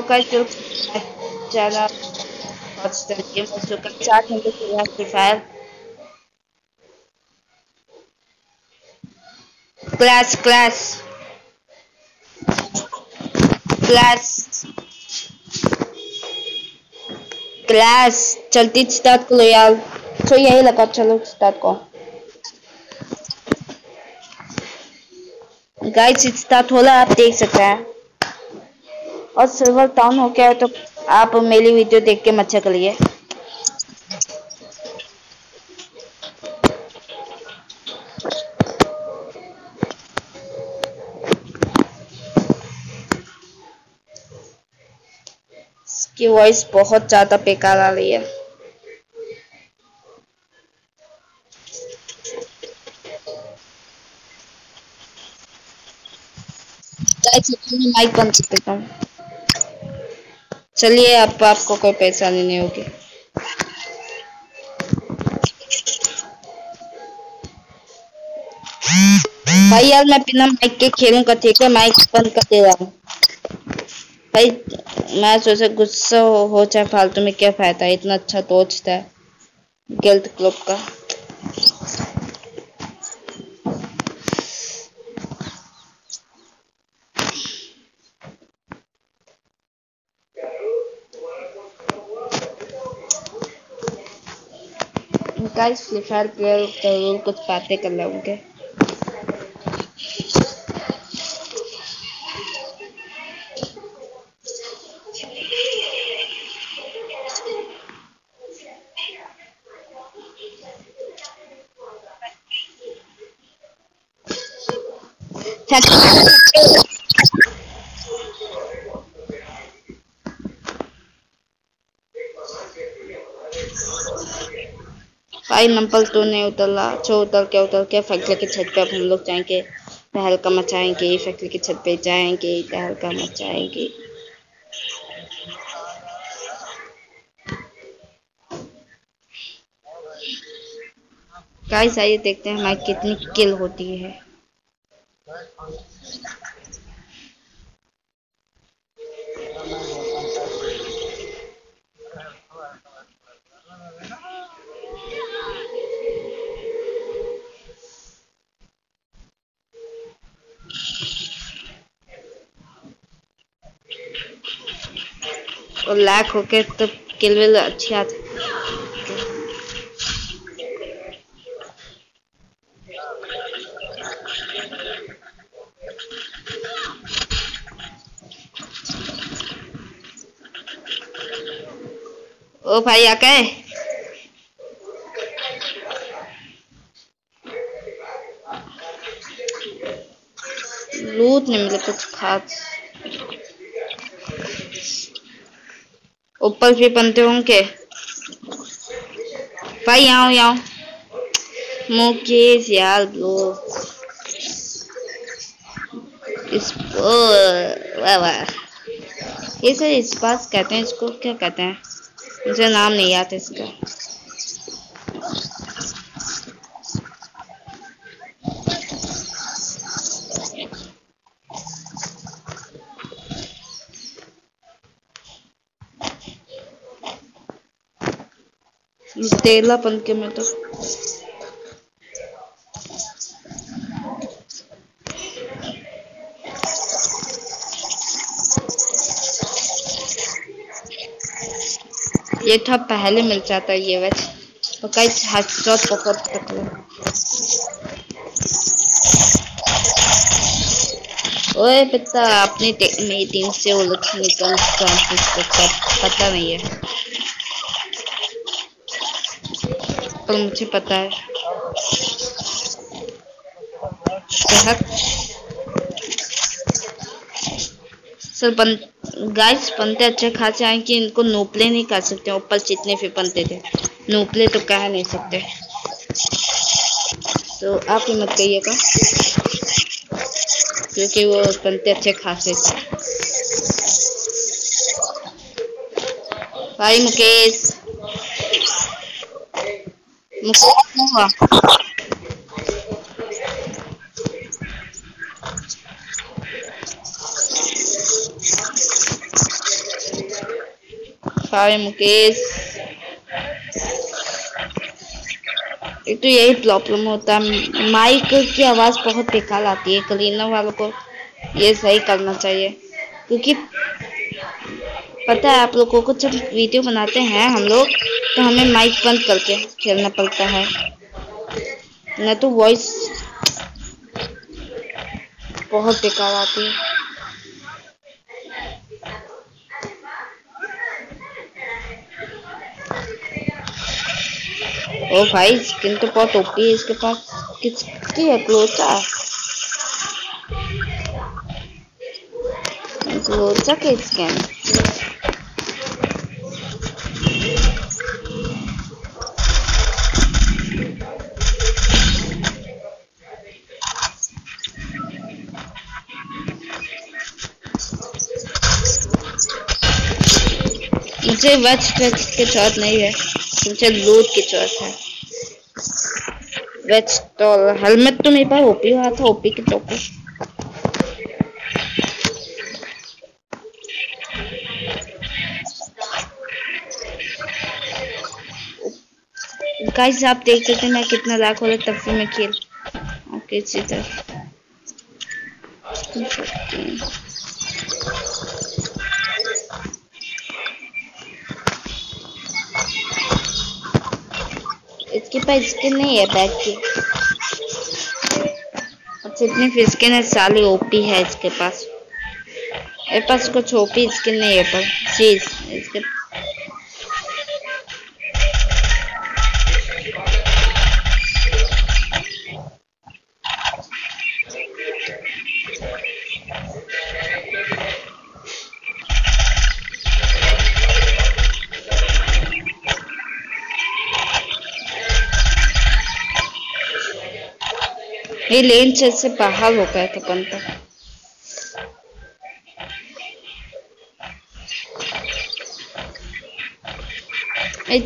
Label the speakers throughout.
Speaker 1: Hello guys channel Hotstar game का चार घंटे से यहाँ free fire class class class class चलती स्टार्ट करो यार तो यही लगा चलो स्टार्ट को। गाइस स्टार्ट हो रहा आप देख सकते हैं। और सर्वर डाउन हो गया है तो आप मेरी वीडियो देख के मच्छा करिए की वॉइस बहुत ज़्यादा बेकार आ रही है। माइक बंद कर देता हूँ। चलिए अब आपको कोई परेशानी नहीं होगी। भाई यार मैं बिना माइक के खेलूँगा ठीक है माइक बंद कर दे रहा हूँ। भाई मैं सोचा गुस्सा हो, चाहे फालतू में क्या फ़ायदा इतना अच्छा दोस्त है क्लब का। गाइस फ्री फायर प्लेयर ज़रूर कुछ बातें कर लेंगे भाई नंबर तो नहीं उतरला छो उतर के उतर के, फैक्ट्री की छत पे अब हम लोग जाएँगे। तहलका मचाएँगे, फैक्ट्री की छत पे जाएँगे तहलका मचाएँगे। गाइस आइए देखते हैं हमारी कितनी किल होती है। और लैक होके तो किल विल अच्छी आती ओ भाई, आ गए? लूट नहीं मिले कुछ खास। ऊपर भी बनते होंगे। भाई, आओ आओ। मुकेश यार ब्रो इस वाह वाह। ये सर इस पास कहते हैं, इसको क्या कहते हैं? मुझे नाम नहीं याद इसका। तेला पन के में तो ये था पहले मिल जाता है ये तो कई हेडशॉट बहुत तकले ओए पिता, अपनी मेरी टीम से वो लक्ष्मी कौन पता नहीं है। पर मुझे पता है। सर, बन गाइस बनते अच्छे खासे आए कि इनको नोपले नहीं कर सकते, ऊपर जितने भी बनते थे। नोपले तो कह नहीं सकते। तो आप ही मत कहिएगा, क्योंकि वो बनते अच्छे खासे थे। भाई मुकेश। भाई मुकेश। एक तो यही प्रॉब्लम होता है। माइक की आवाज़ बहुत बेकार आती है। क्लीनर वालों को ये सही करना चाहिए। क्योंकि पता है आप लोगों को जब वीडियो बनाते हैं हम लोग तो हमें माइक बंद करके खेलना पड़ता है। न तो वॉइस बहुत बेकार आती है। ओ भाई स्किन तो बहुत ओपी है इसके पास। किसकी है क्लोचा क्लोचा के स्किन मुझे वच के साथ नहीं है। मुझे लूट की चॉइस है। वेज तो हेलमेट तो मेरे पास ओपी हुआ था ओपी की टोपी। गाइस आप देख सकते हैं मैं कितना लाख वाला तब से मैं खेल ओके इसी तरह पास स्किन नहीं है बैग की। अच्छा इतनी फिर स्किन है साली ओपी है इसके पास। मेरे पास कुछ ओपी स्किन नहीं है, पर चीज़ इसके ये लेन चल से बाहर हो गया था बनता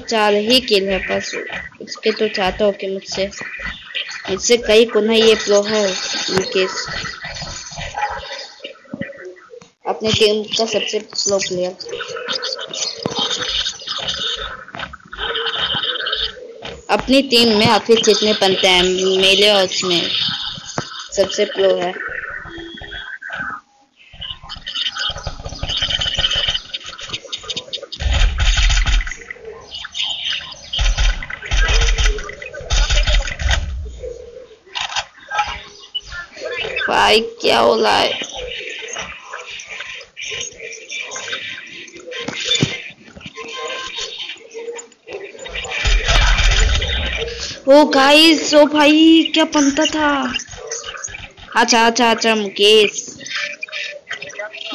Speaker 1: चार ही किल है बस, उसके तो चाहता हो कि मुझसे मुझसे कई गुना ये प्रो है मुकेश अपने टीम का सबसे प्रो प्लेयर अपनी टीम में आखिर जितने बनते हैं मेले और उसमें सबसे प्रो है। भाई, क्या हो रहा है? ओ गाइस ओ भाई, क्या बनता था? अच्छा अच्छा अच्छा मुकेश।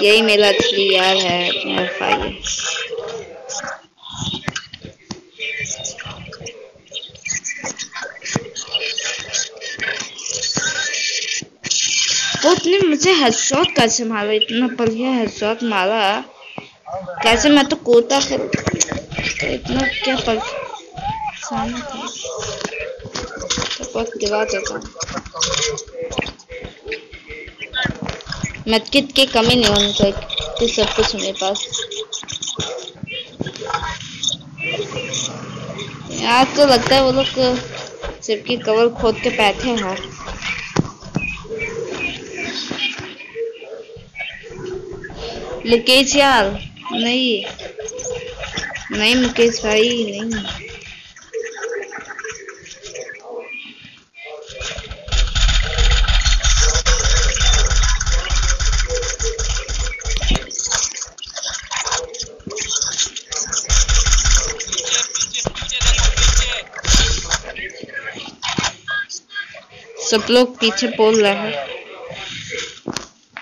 Speaker 1: यही मेरा असली यार है भाई वो उसने मुझे हेडशॉट कैसे मारा? इतना बढ़िया हेडशॉट मारा। कैसे मैं तो कोता तो इतना क्या पर सामने था बहुत गिरा देता मदकित की कमी नहीं होनी चाहिए सब कुछ मेरे पास। यार तो लगता है वो लोग सिर्फ़ की कवर खोद के बैठे हैं मुकेश यार, नहीं। नहीं मुकेश भाई, नहीं। सब लोग पीछे बोल रहे हैं।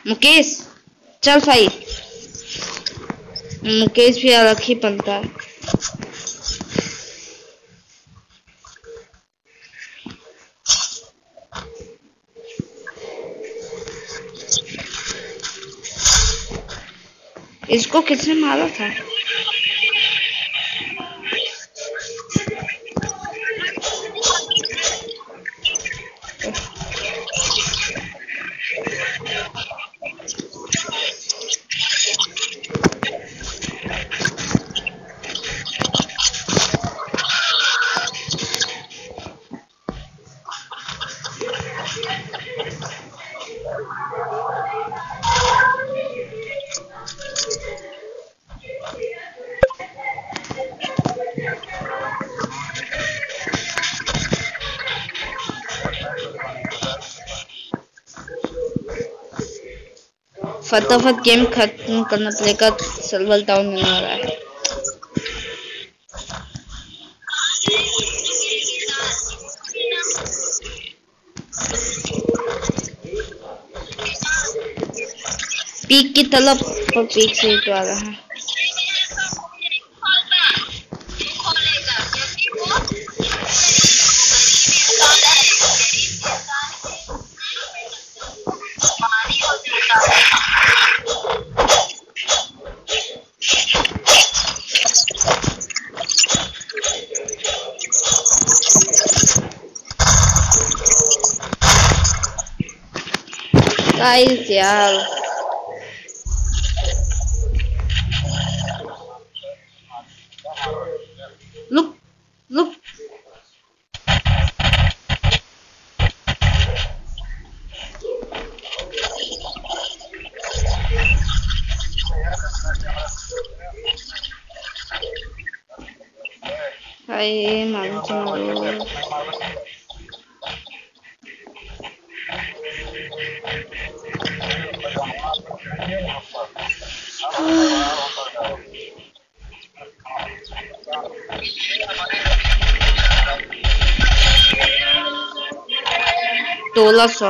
Speaker 1: मुकेश, चल भाई। मुकेश भी अलग ही बनता है। इसको किसने मारा था? फटाफट गेम खत्म करना पड़ेगा सर्वर डाउन आ रहा है। पीक की तलब और पीक से आ रहा है। गाइस यार लुक लुक हाय मालूम सोलह सौ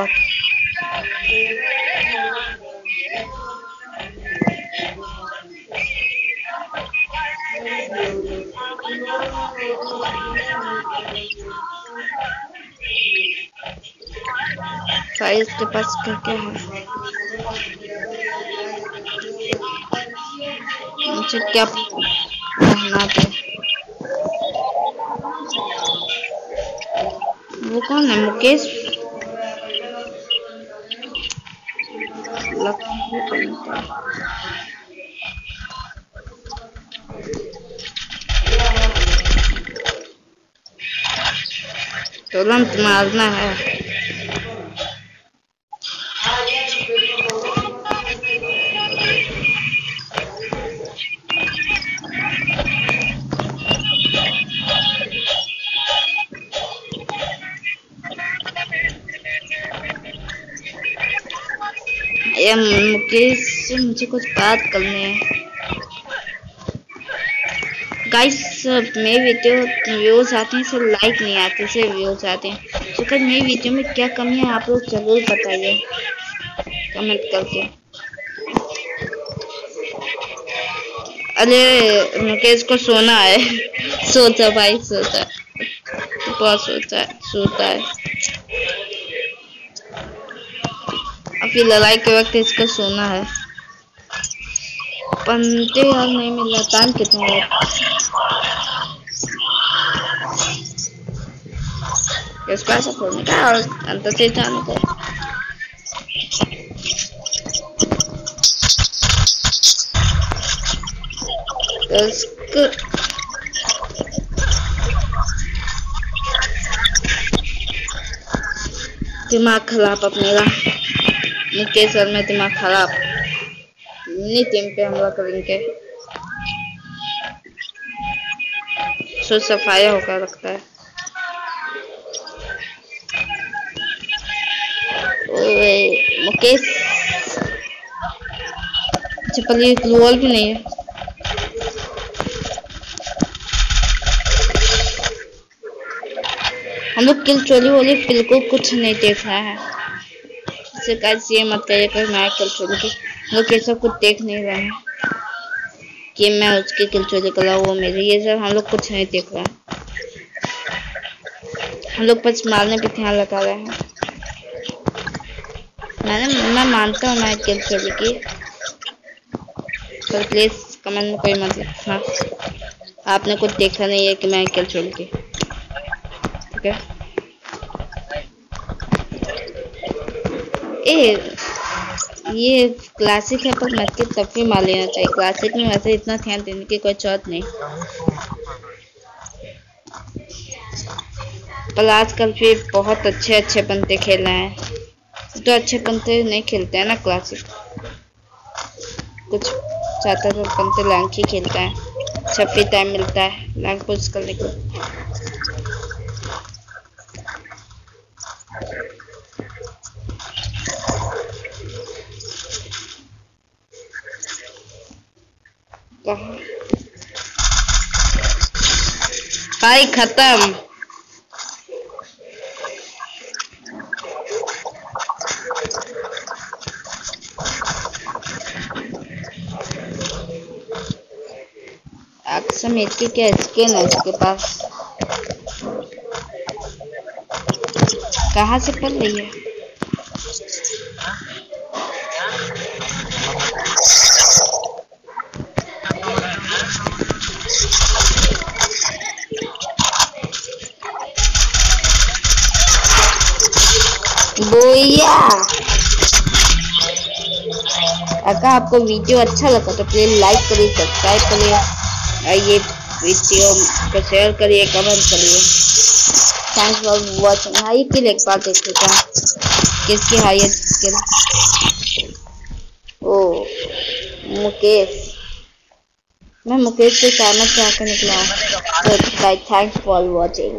Speaker 1: साइज़ के पास क्या क्या है मुझे क्या पहना दे वो कौन है मुकेश तुरंत मारना है। मुकेश से मुझे कुछ बात करनी है। गाइस मेरे वीडियो व्यूज़ आते हैं, सिर्फ़ लाइक नहीं आते, सिर्फ़ व्यूज़ आते हैं। तो कर मेरी वीडियो में क्या कमी है, आप लोग ज़रूर बताइए। कमेंट करके। अरे, मुकेश को सोना है। सोचा भाई सोचा बहुत सोचा है सोता है। अभी लड़ाई के वक्त इसका सोना है। पंते नहीं मिल रहा टाइम कितना इसको ऐसा खोलने का और अंदर से जाने का दिमाग खराब अपने का मुकेश सर में दिमाग खराब। नहीं टीम पे हमला करेंगे सफाया होकर रखता है। मुकेश। चप्पल ग्लोअल भी नहीं है। हम लोग किल चोरी वाली बिल्कुल कुछ नहीं देख रहा है। से गाइस ये मत करिए कि मैं किल चोरी की लोग ये सब कुछ देख नहीं रहे हैं कि मैं उसकी किल चोरी कर रहा वो मेरी। ये सब हम लोग कुछ नहीं देख रहे हैं। हम लोग बस मारने पे ध्यान लगा रहे हैं। मैंने, मैं मानता हूँ मैं किल चोरी की पर प्लीज़ कमेंट में कोई मत लिखना। आपने कुछ देखा नहीं है कि मैं किल चोरी की ठीक है? ए, ये क्लासिक है, पर मत के तब भी मार लेना चाहिए। क्लासिक में वैसे इतना ध्यान देने की कोई ज़रूरत नहीं। पर आजकल फिर बहुत अच्छे अच्छे बनते खेल रहे हैं। तो अच्छे बनते नहीं खेलते हैं ना क्लासिक कुछ ज़्यादातर बनते लैंक ही खेलता है। जब भी टाइम मिलता है, लैंक पुश करने को भाई खत्म। समेत के क्या स्किन है इसके पास? कहाँ से पढ़ रही है? बोया। अगर आपको वीडियो अच्छा लगा तो प्लीज़ लाइक करिए सब्सक्राइब करिए, और ये वीडियो को शेयर करिए कमेंट करिए। Thanks for watching high kill एक बार देख लेता किसकी हाईएस्ट स्किल ओ, मुकेश। मैं मुकेश के चैनल से आकर निकला हूँ। Thanks for watching